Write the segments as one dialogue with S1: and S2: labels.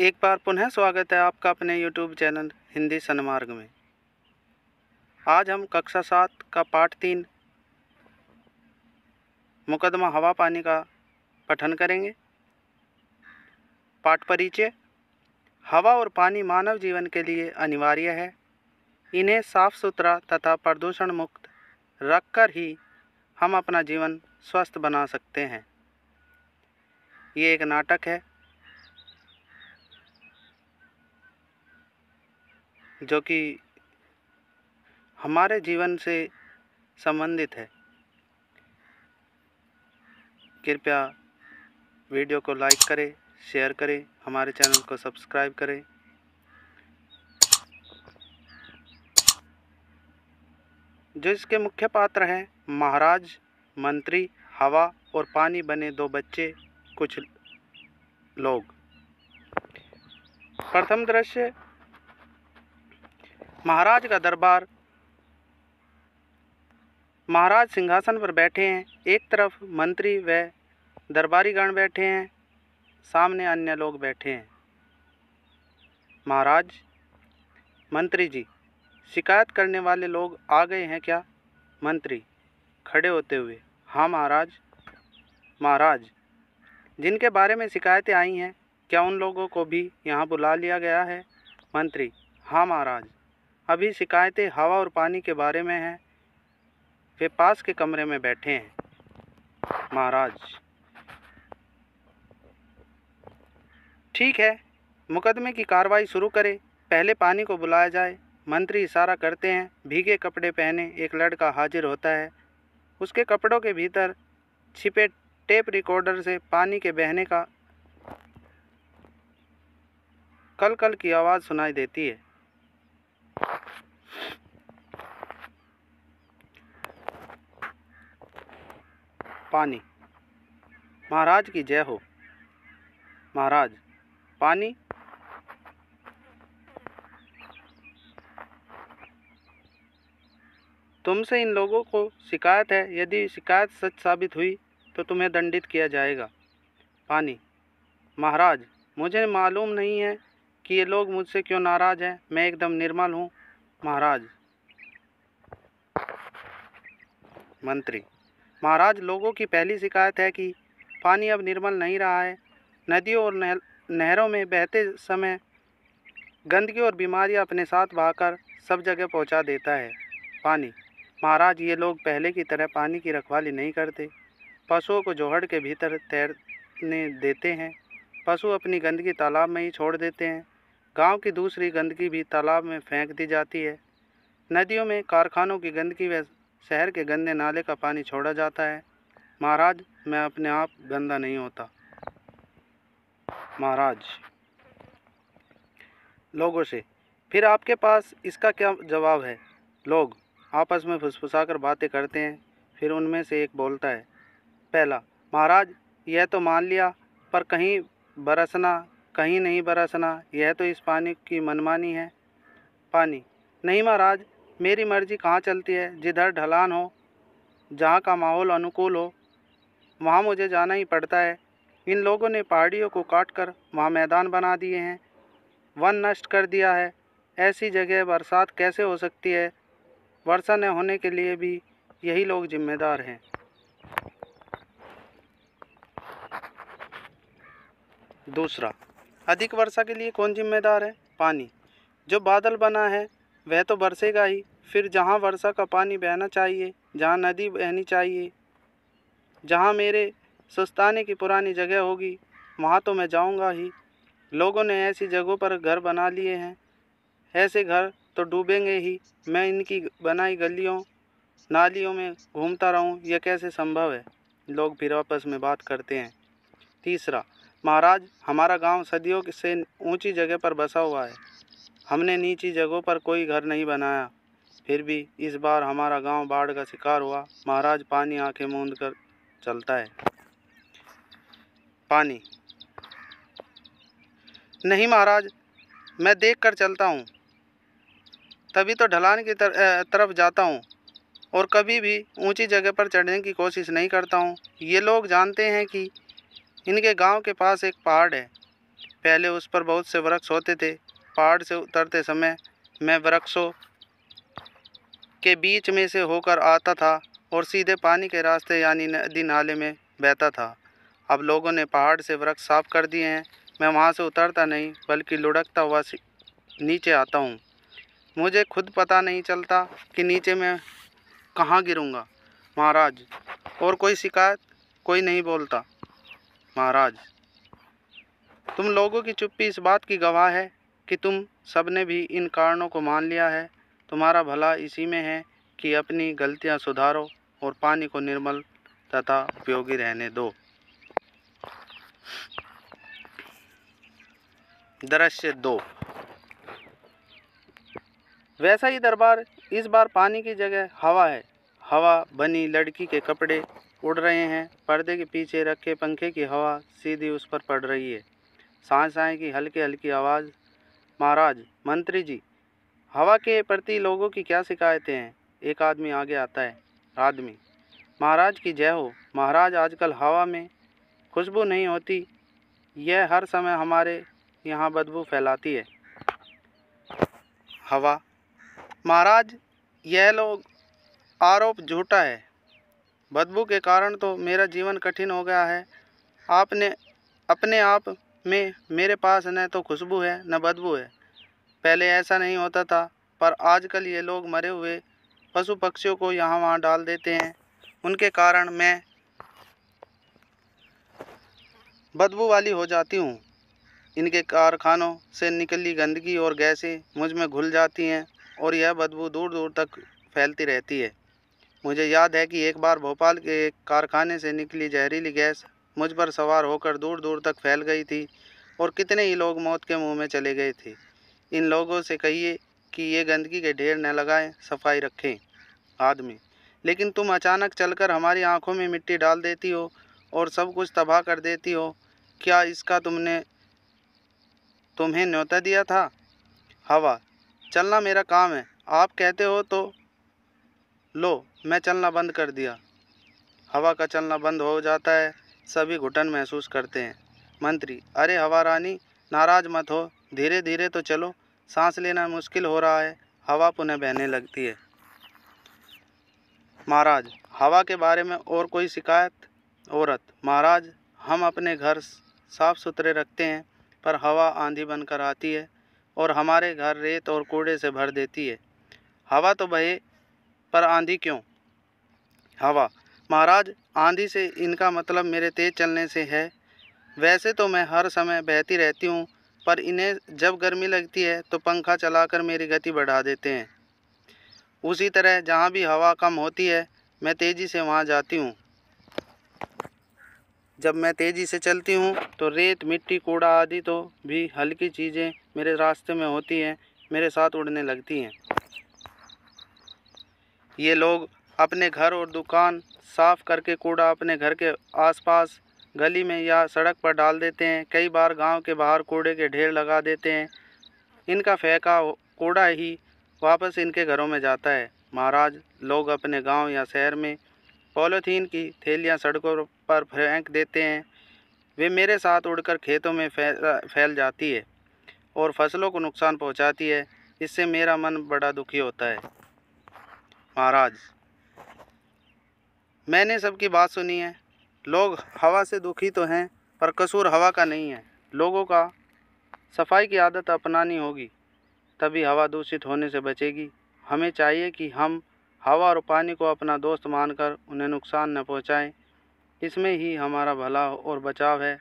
S1: एक बार पुनः स्वागत है आपका अपने YouTube चैनल हिंदी सन्मार्ग में। आज हम कक्षा सात का पाठ तीन, मुकदमा हवा पानी का पठन करेंगे। पाठ परिचय, हवा और पानी मानव जीवन के लिए अनिवार्य है। इन्हें साफ़ सुथरा तथा प्रदूषण मुक्त रखकर ही हम अपना जीवन स्वस्थ बना सकते हैं। ये एक नाटक है। जो कि हमारे जीवन से संबंधित है। कृपया वीडियो को लाइक करें, शेयर करें, हमारे चैनल को सब्सक्राइब करें। जो इसके मुख्य पात्र हैं, महाराज, मंत्री, हवा और पानी बने दो बच्चे, कुछ लोग। प्रथम दृश्य महाराज का दरबार। महाराज सिंहासन पर बैठे हैं। एक तरफ़ मंत्री व दरबारीगण बैठे हैं। सामने अन्य लोग बैठे हैं। महाराज, मंत्री जी, शिकायत करने वाले लोग आ गए हैं क्या? मंत्री, खड़े होते हुए। हाँ महाराज महाराज, जिनके बारे में शिकायतें आई हैं, क्या उन लोगों को भी यहाँ बुला लिया गया है? मंत्री हाँ महाराज। अभी शिकायतें हवा और पानी के बारे में हैं। वे पास के कमरे में बैठे हैं। महाराज। ठीक है, मुकदमे की कार्रवाई शुरू करें। पहले पानी को बुलाया जाए। मंत्री इशारा करते हैं, भीगे कपड़े पहने एक लड़का हाजिर होता है। उसके कपड़ों के भीतर छिपे टेप रिकॉर्डर से पानी के बहने का कल कल की आवाज़ सुनाई देती है। पानी। महाराज की जय हो। महाराज, पानी। तुमसे इन लोगों को शिकायत है, यदि शिकायत सच साबित हुई तो तुम्हें दंडित किया जाएगा। पानी। महाराज, मुझे मालूम नहीं है कि ये लोग मुझसे क्यों नाराज़ हैं? मैं एकदम निर्मल हूँ, महाराज। मंत्री। महाराज, लोगों की पहली शिकायत है कि पानी अब निर्मल नहीं रहा है। नदियों और नहरों में बहते समय गंदगी और बीमारियाँ अपने साथ बहाकर सब जगह पहुँचा देता है पानी। महाराज, ये लोग पहले की तरह पानी की रखवाली नहीं करते। पशुओं को जोहड़ के भीतर तैरने देते हैं। पशु अपनी गंदगी तालाब में ही छोड़ देते हैं। गाँव की दूसरी गंदगी भी तालाब में फेंक दी जाती है। नदियों में कारखानों की गंदगी व शहर के गंदे नाले का पानी छोड़ा जाता है। महाराज, मैं अपने आप गंदा नहीं होता। महाराज। लोगों से, फिर आपके पास इसका क्या जवाब है? लोग आपस में फुसफुसा बातें करते हैं, फिर उनमें से एक बोलता है, पहला, महाराज, यह तो मान लिया, पर कहीं बरसना, कहीं नहीं बरसना, यह तो इस पानी की मनमानी है। पानी। नहीं महाराज, मेरी मर्ज़ी कहाँ चलती है? जिधर ढलान हो, जहाँ का माहौल अनुकूल हो, वहाँ मुझे जाना ही पड़ता है। इन लोगों ने पहाड़ियों को काट कर वहाँ मैदान बना दिए हैं। वन नष्ट कर दिया है। ऐसी जगह बरसात कैसे हो सकती है? वर्षा न होने के लिए भी यही लोग जिम्मेदार हैं। दूसरा, अधिक वर्षा के लिए कौन जिम्मेदार है? पानी। जो बादल बना है, वह तो बरसेगा ही। फिर जहाँ वर्षा का पानी बहना चाहिए, जहाँ नदी बहनी चाहिए, जहाँ मेरे सुस्ताने की पुरानी जगह होगी, वहाँ तो मैं जाऊँगा ही। लोगों ने ऐसी जगहों पर घर बना लिए हैं। ऐसे घर तो डूबेंगे ही। मैं इनकी बनाई गलियों, नालियों में घूमता रहूँ। यह कैसे संभव है? लोग फिर आपस में बात करते हैं। तीसरा महाराज हमारा गाँव सदियों से ऊँची जगह पर बसा हुआ है। हमने नीची जगहों पर कोई घर नहीं बनाया। फिर भी इस बार हमारा गाँव बाढ़ का शिकार हुआ। महाराज पानी आँखें मूंद कर चलता है। पानी। नहीं महाराज मैं देख कर चलता हूँ। तभी तो ढलान की तर, तरफ़ जाता हूँ और कभी भी ऊँची जगह पर चढ़ने की कोशिश नहीं करता हूँ। ये लोग जानते हैं कि इनके गाँव के पास एक पहाड़ है। पहले उस पर बहुत से वृक्ष होते थे। पहाड़ से उतरते समय मैं वृक्षों के बीच में से होकर आता था और सीधे पानी के रास्ते यानी नदी नाले में बहता था। अब लोगों ने पहाड़ से वृक्ष साफ़ कर दिए हैं। मैं वहाँ से उतरता नहीं, बल्कि लुढ़कता हुआ नीचे आता हूँ। मुझे खुद पता नहीं चलता कि नीचे मैं कहाँ गिरूँगा। महाराज, और कोई शिकायत? कोई नहीं बोलता। महाराज, तुम लोगों की चुप्पी इस बात की गवाह है कि तुम सबने भी इन कारणों को मान लिया है। तुम्हारा भला इसी में है कि अपनी गलतियाँ सुधारो और पानी को निर्मल तथा उपयोगी रहने दो। दृश्य दो। वैसा ही दरबार, इस बार पानी की जगह हवा है। हवा बनी लड़की के कपड़े उड़ रहे हैं। पर्दे के पीछे रखे पंखे की हवा सीधी उस पर पड़ रही है। सांस साए की हल्की हल्की आवाज़। महाराज, मंत्री जी, हवा के प्रति लोगों की क्या शिकायतें हैं? एक आदमी आगे आता है। आदमी, महाराज की जय हो। महाराज, आजकल हवा में खुशबू नहीं होती। यह हर समय हमारे यहाँ बदबू फैलाती है। हवा, महाराज, यह लोग आरोप झूठा है। बदबू के कारण तो मेरा जीवन कठिन हो गया है। आपने, अपने आप में मेरे पास न तो खुशबू है, न बदबू है। पहले ऐसा नहीं होता था, पर आजकल ये लोग मरे हुए पशु पक्षियों को यहाँ वहाँ डाल देते हैं। उनके कारण मैं बदबू वाली हो जाती हूँ। इनके कारखानों से निकली गंदगी और गैसें मुझमें घुल जाती हैं और यह बदबू दूर दूर तक फैलती रहती है। मुझे याद है कि एक बार भोपाल के एक कारखाने से निकली जहरीली गैस मुझ पर सवार होकर दूर दूर तक फैल गई थी और कितने ही लोग मौत के मुँह में चले गए थे। इन लोगों से कहिए कि ये गंदगी के ढेर न लगाएँ, सफ़ाई रखें आदमी लेकिन तुम अचानक चलकर हमारी आँखों में मिट्टी डाल देती हो और सब कुछ तबाह कर देती हो, क्या इसका तुमने, तुम्हें न्योता दिया था? हवा, चलना मेरा काम है, आप कहते हो तो लो। मैं चलना बंद कर दिया। हवा का चलना बंद हो जाता है, सभी घुटन महसूस करते हैं। मंत्री, अरे हवा रानी नाराज़ मत हो धीरे धीरे तो चलो, सांस लेना मुश्किल हो रहा है, हवा पुनः बहने लगती है। महाराज, हवा के बारे में और कोई शिकायत? औरत, महाराज, हम अपने घर साफ़ सुथरे रखते हैं, पर हवा आंधी बनकर आती है और हमारे घर रेत और कूड़े से भर देती है। हवा तो बहे, पर आंधी क्यों? हवा। महाराज, आंधी से इनका मतलब मेरे तेज़ चलने से है। वैसे तो मैं हर समय बहती रहती हूँ, पर इन्हें जब गर्मी लगती है तो पंखा चलाकर मेरी गति बढ़ा देते हैं। उसी तरह जहाँ भी हवा कम होती है, मैं तेज़ी से वहाँ जाती हूँ। जब मैं तेज़ी से चलती हूँ तो रेत, मिट्टी, कूड़ा आदि तो भी हल्की चीज़ें मेरे रास्ते में होती हैं, मेरे साथ उड़ने लगती हैं। ये लोग अपने घर और दुकान साफ़ करके कूड़ा अपने घर के आसपास गली में या सड़क पर डाल देते हैं। कई बार गाँव के बाहर कूड़े के ढेर लगा देते हैं। इनका फेंका कूड़ा ही वापस इनके घरों में जाता है। महाराज, लोग अपने गाँव या शहर में पॉलीथीन की थैलियाँ सड़कों पर फेंक देते हैं। वे मेरे साथ उड़कर खेतों में फैल जाती है और फ़सलों को नुकसान पहुंचाती है। इससे मेरा मन बड़ा दुखी होता है। महाराज मैंने सबकी बात सुनी है। लोग हवा से दुखी तो हैं, पर कसूर हवा का नहीं है। लोगों का सफ़ाई की आदत अपनानी होगी, तभी हवा दूषित होने से बचेगी। हमें चाहिए कि हम हवा और पानी को अपना दोस्त मानकर उन्हें नुकसान न पहुंचाएँ। इसमें ही हमारा भला और बचाव है।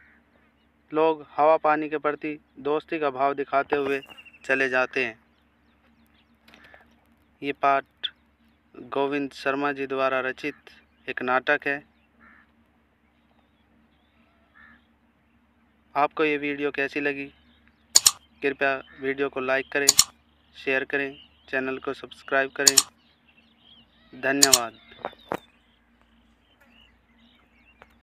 S1: लोग हवा पानी के प्रति दोस्ती का भाव दिखाते हुए चले जाते हैं। ये पाठ गोविंद शर्मा जी द्वारा रचित एक नाटक है। आपको ये वीडियो कैसी लगी? कृपया वीडियो को लाइक करें, शेयर करें, चैनल को सब्सक्राइब करें। धन्यवाद।